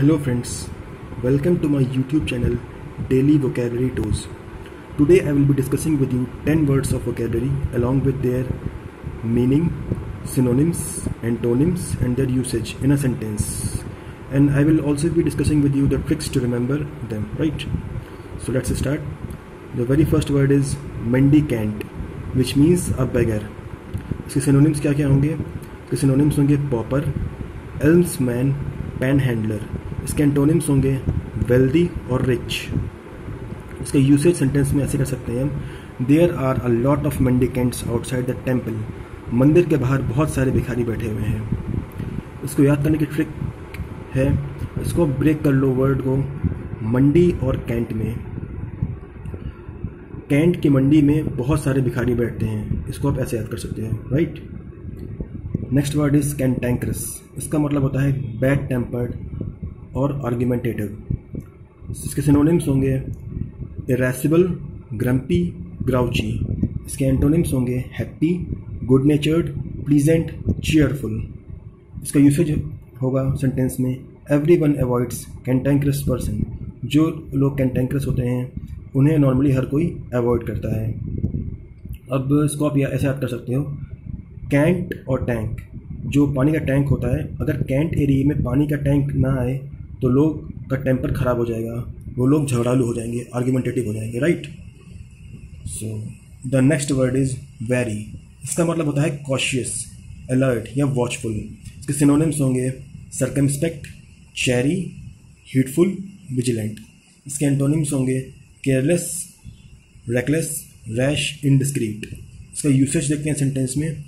Hello friends welcome to my YouTube channel daily vocabulary doses today I will be discussing with you ten words of vocabulary along with their meaning synonyms and antonyms and their usage in a sentence and I will also be discussing with you the tricks to remember them right so let's start the very first word is mendicant which means a beggar इसके synonyms क्या क्या होंगे? इसके synonyms होंगे popper elms man panhandler इसके antonyms होंगे wealthy और rich इसके यूसेज सेंटेंस में ऐसे कर सकते हैं there are a lot of mendicants outside the temple मंदिर के बाहर बहुत सारे भिखारी बैठे हुए हैं। इसको याद करने की ट्रिक है, इसको ब्रेक कर लो वर्ड को, मंडी और कैंट में। कैंट की मंडी में बहुत सारे भिखारी बैठते हैं। इसको आप ऐसे याद कर सकते हैं right next word is cantankerous इसका मतलब होता है बैड टेम्पर्ड और आर्ग्यूमेंटेटिव इसके सिनोनिम्स होंगे इरेसिबल ग्रम्पी ग्राउची इसके एंटोनिम्स होंगे happy good natured pleasant cheerful इसका यूसेज होगा सेंटेंस में every one avoids cantankerous person जो लोग कैंटेंक्रस होते हैं, उन्हें नॉर्मली हर कोई अवॉइड करता है। अब इसको आप ऐसे याद कर सकते हो कैंट और टैंक जो पानी का टैंक होता है, अगर कैंट एरिए में पानी का टैंक ना आए तो लोग का टेम्पर ख़राब हो जाएगा, वो लोग झगड़ालू हो जाएँगे आर्ग्यूमेंटेटिव हो जाएँगे right so the next word is wary इसका मतलब होता है कॉशियस अलर्ट या वॉचफुल इसके सिनोनिम्स होंगे सरकमस्पेक्ट चेरी हीटफुल विजिलेंट इसके एंटोनिम्स होंगे केयरलेस रेकलेस रैश इनडिस्क्रीट इसका यूसेज देखते हैं सेंटेंस में.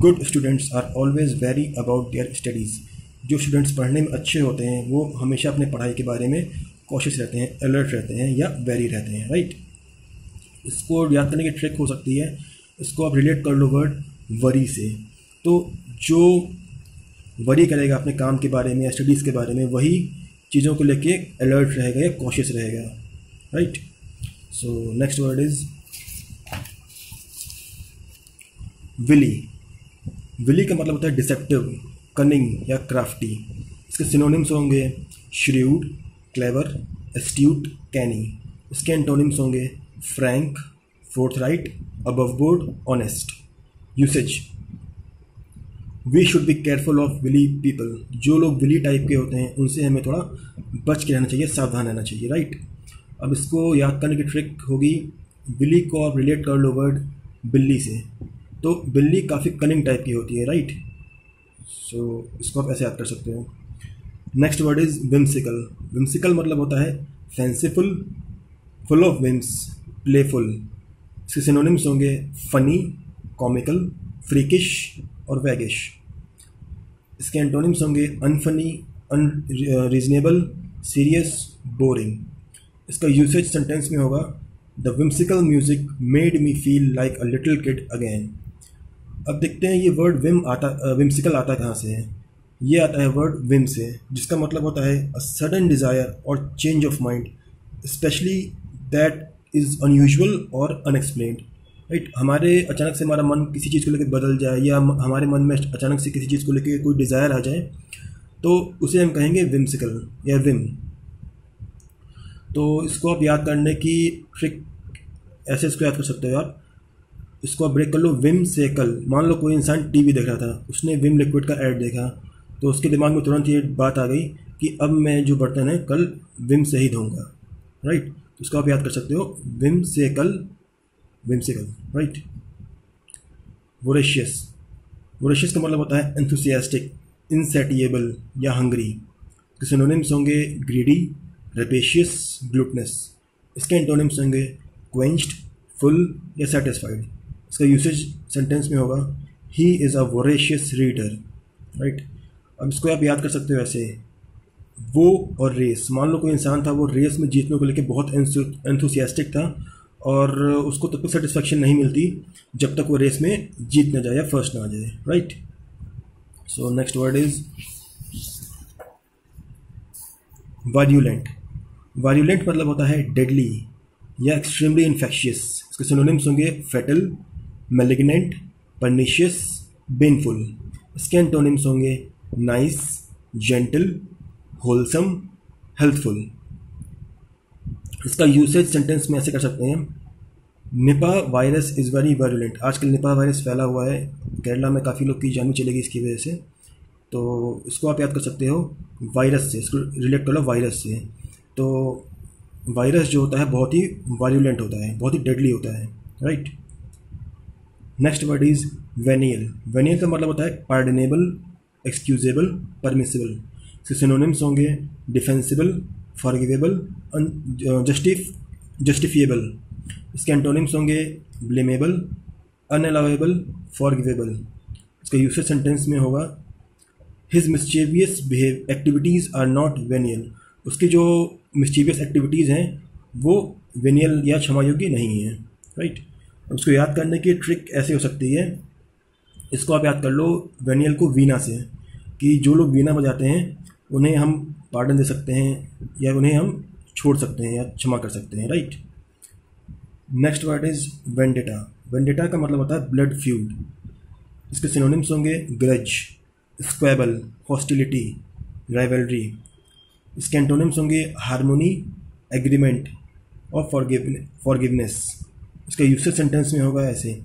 Good students are always wary about their studies जो स्टूडेंट्स पढ़ने में अच्छे होते हैं, वो हमेशा अपने पढ़ाई के बारे में कोशिश रहते हैं अलर्ट रहते हैं या वेरी रहते हैं राइट इसको याद करने की ट्रिक हो सकती है। इसको आप रिलेट कर लो वर्ड वरी से। तो जो वरी करेगा अपने काम के बारे में स्टडीज़ के बारे में, वही चीज़ों को लेके अलर्ट रहेगा या कोशिश रहेगा right so next word is wily wily का मतलब होता है डिसेप्टिव कनिंग या क्राफ्टी इसके सिनोनिम्स होंगे श्र्यूड क्लेवर एस्ट्यूट कैनी इसके एंटोनिम्स होंगे frank forthright above board honest usage we should be careful of wily people जो लोग विली टाइप के होते हैं, उनसे हमें थोड़ा बच के रहना चाहिए, सावधान रहना चाहिए राइट अब इसको याद करने की ट्रिक होगी बिल्ली को आप रिलेट कर लो वर्ड बिल्ली से। तो बिल्ली काफ़ी कनिंग टाइप की होती है राइट सो so, इसको आप ऐसे याद कर सकते हो। Next word is whimsical whimsical मतलब होता है fanciful full of whims playful इसके सिनोनिम्स होंगे फनी कॉमिकल फ्रीकिश और वैगिश इसके एंटोनिम्स होंगे unfunny unreasonable serious boring इसका यूसेज सेंटेंस में होगा the whimsical music made me feel like a little kid again अब देखते हैं ये वर्ड विम आता विम्सिकल आता कहाँ से है? ये आता है वर्ड विम से, जिसका मतलब होता है अ सडन डिज़ायर और change of mind specially that is unusual और अनएक्सप्लेंड राइट हमारे अचानक से हमारा मन किसी चीज़ को लेकर बदल जाए या हमारे मन में अचानक से किसी चीज़ को लेकर कोई डिज़ायर आ जाए तो उसे हम कहेंगे विम्सिकल या विम तो इसको आप याद करने की ट्रिक ऐसे इसको याद कर सकते हो आप। इसको आप ब्रेक कर लो विम से कल मान लो कोई इंसान टीवी देख रहा था, उसने विम लिक्विड का ऐड देखा तो उसके दिमाग में तुरंत ये बात आ गई कि अब मैं जो बर्तन है, कल विम से ही धोऊँगा। राइट तो उसको आप याद कर सकते हो विम से कल विम से कल राइट वोरेशियस वोरेशियस का मतलब होता है एंथुसियास्टिक इनसेटिएबल या हंगरी इसके सिनोनिम्स होंगे ग्रीडी रेपेशियस ग्लूटनेस इसके एंटोनिम्स होंगे क्वेंच्ड फुल या सेटिस्फाइड इसका यूसेज सेंटेंस में होगा he is a voracious reader right अब इसको आप याद कर सकते हो ऐसे। वो और रेस मान लो कोई इंसान था, वो रेस में जीतने को लेकर बहुत एंथुसियास्टिक था और उसको तब तक सेटिस्फेक्शन नहीं मिलती जब तक वो रेस में जीत ना जाए या फ़र्स्ट ना आ जाए। Right so next word is virulent virulent मतलब होता है डेडली या एक्सट्रीमली इन्फेक्शियस इसके सिनोनिम्स होंगे फेटल मेलिग्नेंट परनीशियस बेनफुल इसके एंटोनिम्स होंगे नाइस जेंटल होलसम हेल्थफुल इसका यूसेज सेंटेंस में ऐसे कर सकते हैं। Nipah virus is very virulent आजकल निपा वायरस फैला हुआ है। केरला में काफ़ी लोग की जान भी चलेगी इसकी वजह से। तो इसको आप याद कर सकते हो वायरस से, इसको रिलेट कर लो वायरस से। तो वायरस जो होता है, बहुत ही वायरुलेंट होता है, बहुत ही डेडली होता है right next word is venial venial का मतलब होता है पार्डनेबल एक्सक्यूजेबल परमिसेबल इसके सिनोनिम्स होंगे डिफेंसिबल फॉरगिवेबल जस्टिफ जस्टिफिएबल इसके एंटोनिम्स होंगे ब्लेमेबल अनअलावेबल फॉरगिवेबल इसका यूसेज सेंटेंस में होगा his mischievous behave activities are not venial उसकी जो मिस्चीवियस एक्टिविटीज़ हैं, वो वेनियल या क्षमा योग्य नहीं है राइट उसको याद करने की ट्रिक ऐसे हो सकती है। इसको आप याद कर लो वेनियल को वीना से, कि जो लोग वीना बजाते हैं, उन्हें हम पार्डन दे सकते हैं, या उन्हें हम छोड़ सकते हैं, या क्षमा कर सकते हैं right next word is vendetta vendetta का मतलब होता है ब्लड फ्यूड इसके सिनोनिम्स होंगे ग्रज स्क्वेबल हॉस्टिलिटी राइवलरी इसके एंटोनिम्स होंगे हारमोनी एग्रीमेंट और फॉरगिवनेस इसका यूसेज सेंटेंस में होगा ऐसे।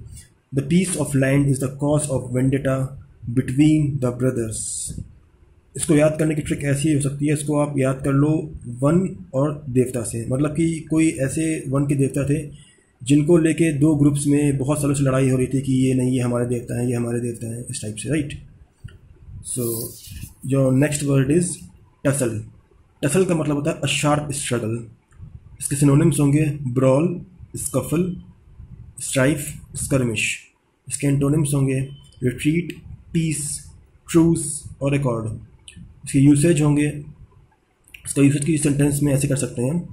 The piece of land is the cause of vendetta between the brothers इसको याद करने की ट्रिक ऐसी हो सकती है, इसको आप याद कर लो वन और देवता से। मतलब कि कोई ऐसे वन के देवता थे जिनको लेके दो ग्रुप्स में बहुत सालों से लड़ाई हो रही थी कि ये नहीं, ये हमारे देवता हैं, ये हमारे देवता हैं, इस टाइप से राइट सो जो next word is tussle tussle का मतलब होता है अ शार्प स्ट्रगल इसके सिनोनिम्स होंगे ब्रॉल स्कफल स्ट्राइफ, स्कर्मिश। इसके एंटोनिम्स होंगे रिट्रीट पीस ट्रूस और रिकॉर्ड इसके यूसेज होंगे। इसका यूसेज की सेंटेंस में ऐसे कर सकते हैं।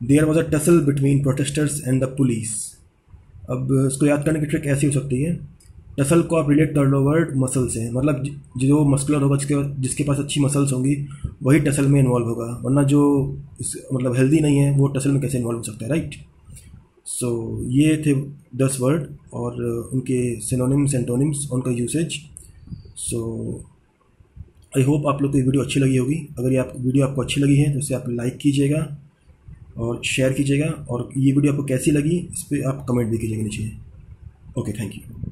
There was a tussle between protesters and the police अब इसको याद करने की ट्रिक ऐसी हो सकती है। टसल को आप रिलेट कर लो वर्ड मसल से। मतलब जो मस्कुलर होगा, जिसके जिसके पास अच्छी मसल्स होंगी, वही टसल में इन्वॉल्व होगा। वरना जो मतलब हेल्दी नहीं है, वो टसल में कैसे इन्वॉल्व हो सकता है राइट सो ये थे दस वर्ड और उनके सिनोनिम्स एंटोनिम्स उनका यूसेज सो आई होप आप लोग को ये वीडियो अच्छी लगी होगी। अगर ये आप वीडियो आपको अच्छी लगी है तो इसे आप लाइक कीजिएगा और शेयर कीजिएगा और ये वीडियो आपको कैसी लगी, इस पर आप कमेंट भी कीजिएगा नीचे। Okay thank you